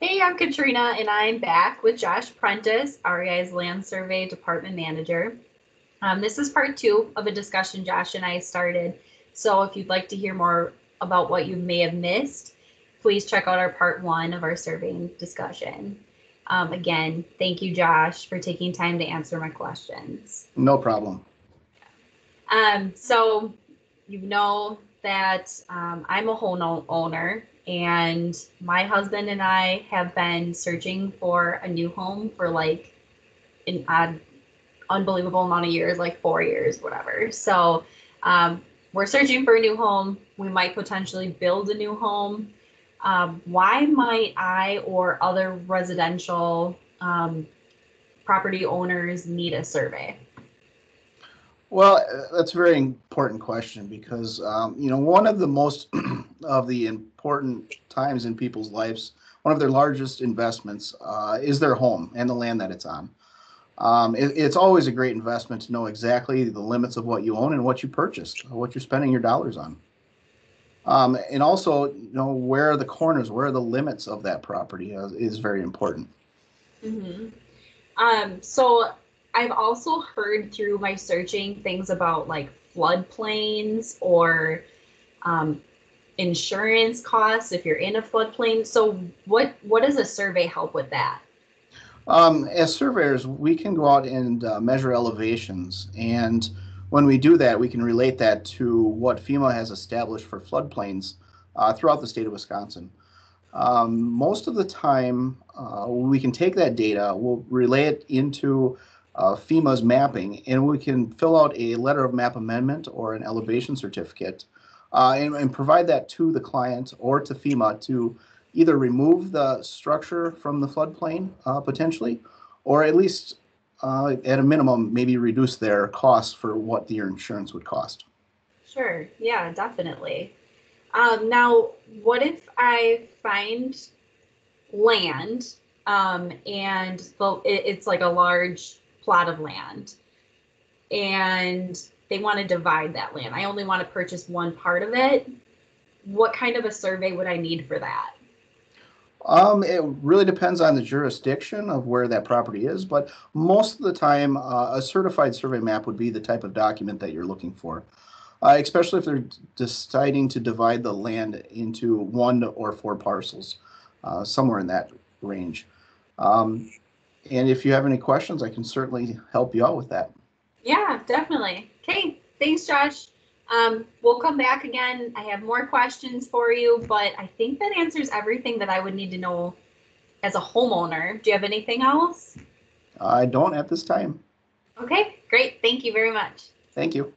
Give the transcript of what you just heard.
Hey, I'm Katrina, and I'm back with Josh Prentice, REI's Land Survey Department Manager. Um, this is part two of a discussion Josh and I started. So if you'd like to hear more about what you may have missed, please check out our part one of our surveying discussion. Um, again, thank you, Josh, for taking time to answer my questions. No problem. Um, so you know that um, I'm a home owner, and my husband and I have been searching for a new home for like an odd, unbelievable amount of years, like four years, whatever. So um, we're searching for a new home. We might potentially build a new home. Um, why might I or other residential um, property owners need a survey? Well, uh, that's a very important question because, um, you know, one of the most of the important times in people's lives, one of their largest investments uh, is their home and the land that it's on. Um, it, it's always a great investment to know exactly the limits of what you own and what you purchased, what you're spending your dollars on. Um, and also, you know, where are the corners, where are the limits of that property uh, is very important. Mm-hmm. Um, so I've also heard through my searching things about like floodplains or um, insurance costs if you're in a floodplain. So what what does a survey help with that? Um, as surveyors, we can go out and uh, measure elevations, and when we do that, we can relate that to what FEMA has established for floodplains uh, throughout the state of Wisconsin. Um, most of the time, uh, we can take that data, we'll relay it into uh, FEMA's mapping, and we can fill out a letter of map amendment or an elevation certificate uh, and, and, provide that to the client or to FEMA to either remove the structure from the floodplain uh, potentially, or at least uh, at a minimum, maybe reduce their costs for what your insurance would cost. Sure. Yeah, definitely. Um, now, what if I find land um, and it's like a large plot of land and they want to divide that land? I only want to purchase one part of it. What kind of a survey would I need for that? Um, it really depends on the jurisdiction of where that property is, but most of the time, uh, a certified survey map would be the type of document that you're looking for. Uh, especially if they're deciding to divide the land into one or four parcels, uh, somewhere in that range. Um, and if you have any questions, I can certainly help you out with that. Yeah, definitely. Okay, thanks, Josh. Um, we'll come back again. I have more questions for you, but I think that answers everything that I would need to know as a homeowner. Do you have anything else? I don't at this time. Okay, great. Thank you very much. Thank you.